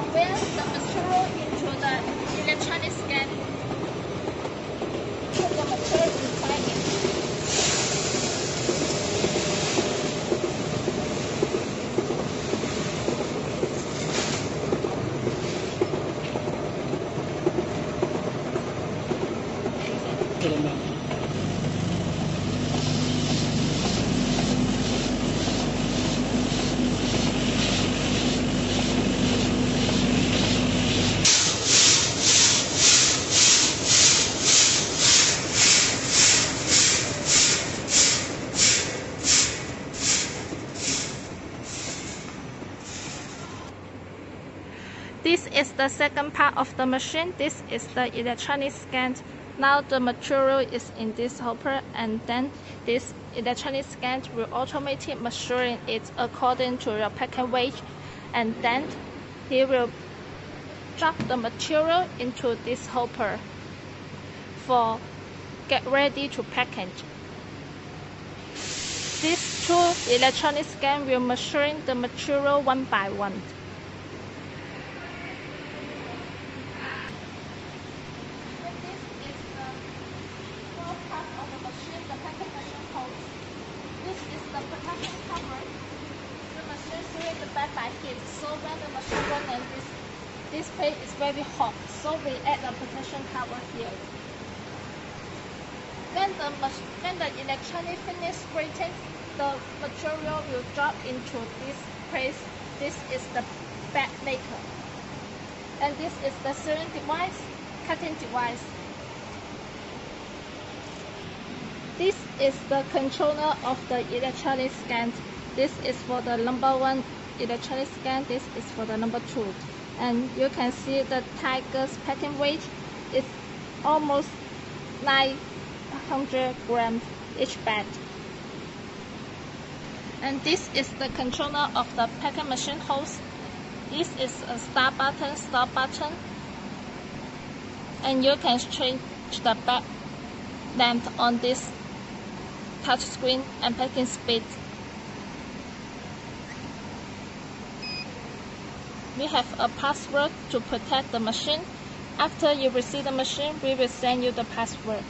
compile the material into the electronic scan to the material. This is the second part of the machine. This is the electronic scan. Now the material is in this hopper and then this electronic scan will automatically measuring it according to your packing weight and then he will drop the material into this hopper for get ready to package. These two electronic scan will measuring the material one by one. back by heat. So when run and this this plate is very hot, so we add a protection cover here. When the when the electronic finish grating, the material will drop into this place. This is the bed maker. And this is the sewing device, cutting device. This is the controller of the electronic scan. This is for the number one electronic scan. This is for the number two. And you can see the tiger's packing weight is almost 900 grams each bag. And this is the controller of the packing machine hose. This is a start button, stop button. And you can change the back length on this touch screen and packing speed. We have a password to protect the machine. After you receive the machine, we will send you the password.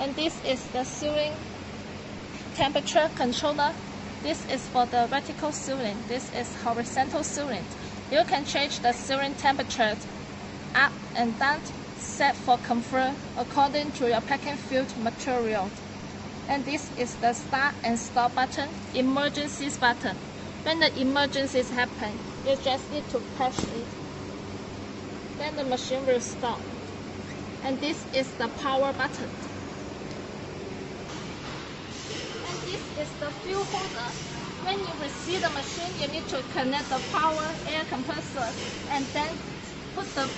And this is the sealing temperature controller. This is for the vertical sealing. This is horizontal sealing. You can change the sealing temperature up and down set for comfort according to your packing field material. And this is the start and stop button, emergencies button. When the emergencies happen, you just need to push it. Then the machine will stop. And this is the power button. And this is the fuel holder. When you receive the machine, you need to connect the power air compressor and then put the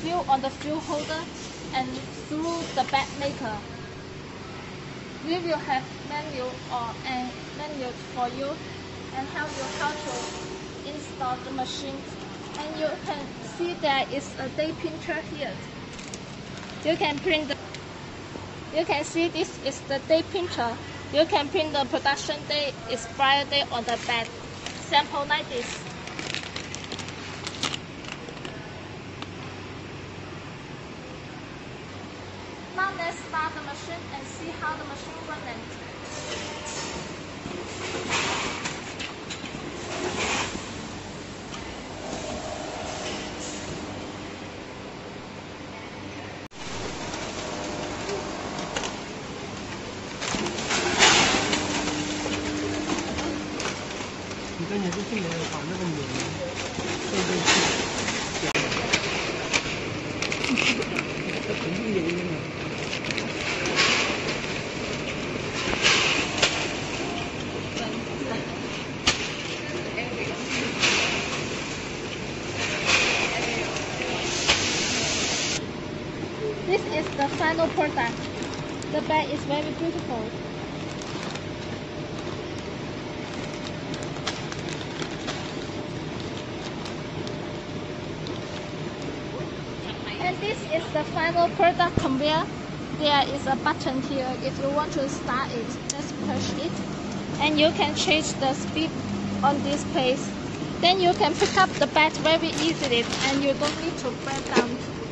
fuel on the fuel holder and through the bed maker. We will have menu or eh, a menu for you and help you how to install the machine. And you can see that it's a day printer here. You can print the you can see this is the day printer. You can print the production day, expiry date on the back. Sample like this. Now let's start the machine and see how the machine runs. This is the final product. The bag is very beautiful. This is the final product conveyor. There is a button here. If you want to start it, just push it. And you can change the speed on this place. Then you can pick up the bag very easily and you don't need to bend down.